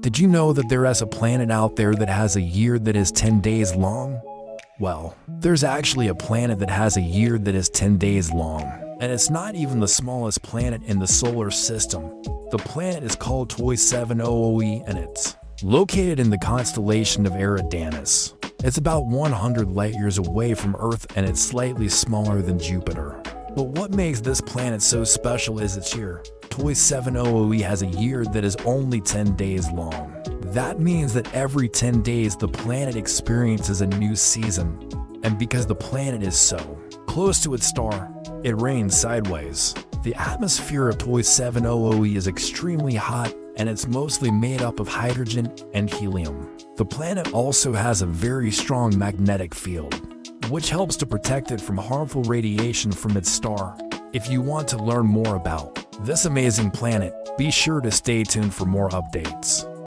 Did you know that there is a planet out there that has a year that is 10 days long? Well, there's actually a planet that has a year that is 10 days long, and it's not even the smallest planet in the solar system. The planet is called TOI 700e and it's located in the constellation of Eridanus. It's about 100 light years away from Earth and it's slightly smaller than Jupiter. But what makes this planet so special is its year. TOI 700E has a year that is only 10 days long. That means that every 10 days the planet experiences a new season. And because the planet is so close to its star, it rains sideways. The atmosphere of TOI 700E is extremely hot and it's mostly made up of hydrogen and helium. The planet also has a very strong magnetic field, which helps to protect it from harmful radiation from its star. If you want to learn more about this amazing planet, be sure to stay tuned for more updates.